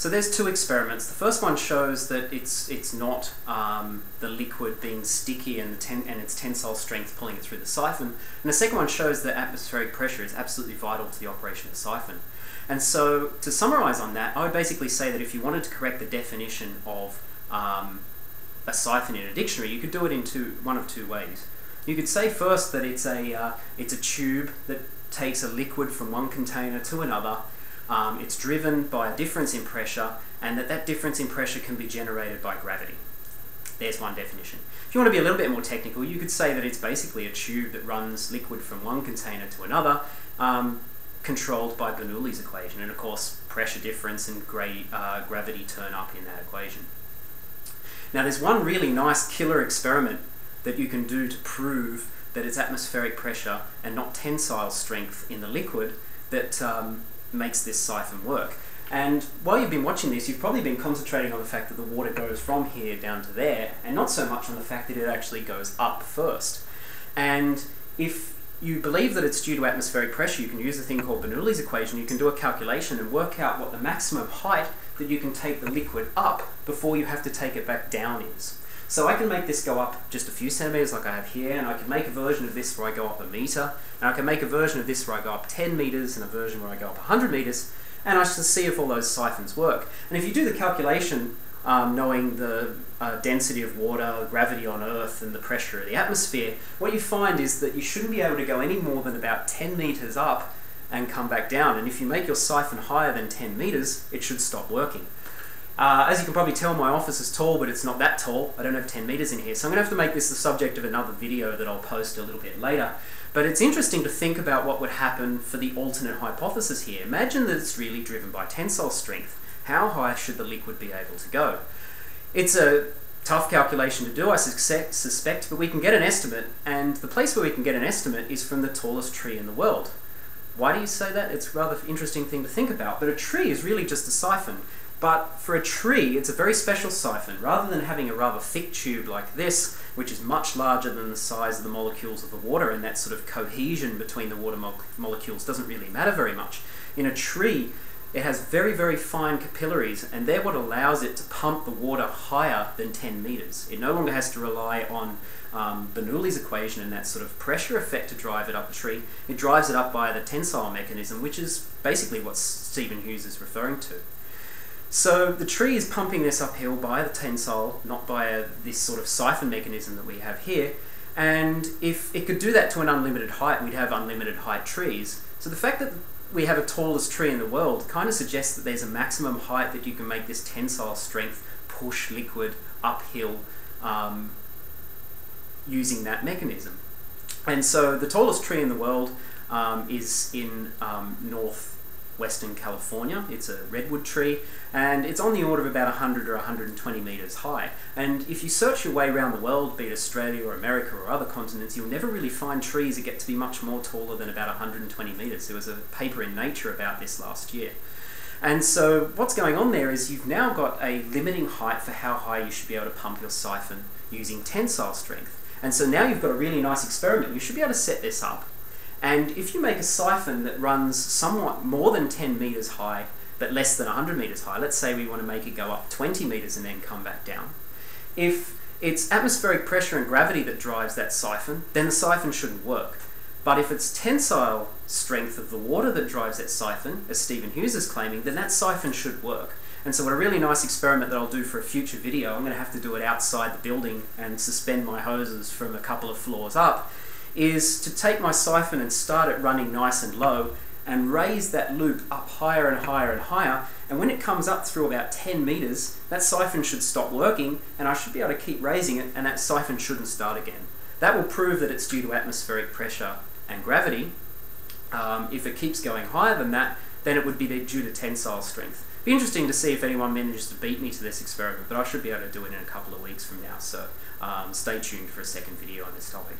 So there's two experiments. The first one shows that it's it's not um, the liquid being sticky and, ten, and its tensile strength pulling it through the siphon. And the second one shows that atmospheric pressure is absolutely vital to the operation of the siphon. And so to summarize on that, I would basically say that if you wanted to correct the definition of um, a siphon in a dictionary, you could do it in two, one of two ways. You could say first that it's a, uh, it's a tube that takes a liquid from one container to another um, it's driven by a difference in pressure, and that that difference in pressure can be generated by gravity. There's one definition. If you want to be a little bit more technical, you could say that it's basically a tube that runs liquid from one container to another, um, controlled by Bernoulli's equation, and of course pressure difference and gra uh, gravity turn up in that equation. Now there's one really nice killer experiment that you can do to prove that it's atmospheric pressure and not tensile strength in the liquid that um, makes this siphon work. And while you've been watching this, you've probably been concentrating on the fact that the water goes from here down to there, and not so much on the fact that it actually goes up first. And if you believe that it's due to atmospheric pressure, you can use a thing called Bernoulli's equation. You can do a calculation and work out what the maximum height that you can take the liquid up before you have to take it back down is. So I can make this go up just a few centimeters like I have here, and I can make a version of this where I go up a meter, and I can make a version of this where I go up 10 meters, and a version where I go up 100 meters, and I should see if all those siphons work. And if you do the calculation, um, knowing the uh, density of water, gravity on Earth, and the pressure of the atmosphere, what you find is that you shouldn't be able to go any more than about 10 meters up and come back down. And if you make your siphon higher than 10 meters, it should stop working. Uh, as you can probably tell, my office is tall, but it's not that tall. I don't have 10 meters in here, so I'm going to have to make this the subject of another video that I'll post a little bit later. But it's interesting to think about what would happen for the alternate hypothesis here. Imagine that it's really driven by tensile strength. How high should the liquid be able to go? It's a tough calculation to do, I suspect, but we can get an estimate, and the place where we can get an estimate is from the tallest tree in the world. Why do you say that? It's a rather interesting thing to think about, but a tree is really just a siphon. But for a tree, it's a very special siphon. Rather than having a rather thick tube like this, which is much larger than the size of the molecules of the water, and that sort of cohesion between the water mo molecules doesn't really matter very much. In a tree, it has very, very fine capillaries, and they're what allows it to pump the water higher than 10 meters. It no longer has to rely on um, Bernoulli's equation and that sort of pressure effect to drive it up the tree. It drives it up by the tensile mechanism, which is basically what Stephen Hughes is referring to. So the tree is pumping this uphill by the tensile, not by a, this sort of siphon mechanism that we have here. And if it could do that to an unlimited height, we'd have unlimited height trees. So the fact that we have a tallest tree in the world kind of suggests that there's a maximum height that you can make this tensile strength push liquid uphill um, using that mechanism. And so the tallest tree in the world um, is in um, North Western California. It's a redwood tree and it's on the order of about 100 or 120 metres high. And if you search your way around the world, be it Australia or America or other continents, you'll never really find trees that get to be much more taller than about 120 metres. There was a paper in Nature about this last year. And so what's going on there is you've now got a limiting height for how high you should be able to pump your siphon using tensile strength. And so now you've got a really nice experiment. You should be able to set this up and if you make a siphon that runs somewhat more than 10 meters high, but less than 100 meters high, let's say we want to make it go up 20 meters and then come back down. If it's atmospheric pressure and gravity that drives that siphon, then the siphon shouldn't work. But if it's tensile strength of the water that drives that siphon, as Stephen Hughes is claiming, then that siphon should work. And so what a really nice experiment that I'll do for a future video, I'm going to have to do it outside the building and suspend my hoses from a couple of floors up, is to take my siphon and start it running nice and low and raise that loop up higher and higher and higher. And when it comes up through about 10 meters, that siphon should stop working and I should be able to keep raising it and that siphon shouldn't start again. That will prove that it's due to atmospheric pressure and gravity. Um, if it keeps going higher than that, then it would be due to tensile strength. Be interesting to see if anyone manages to beat me to this experiment, but I should be able to do it in a couple of weeks from now, so um, stay tuned for a second video on this topic.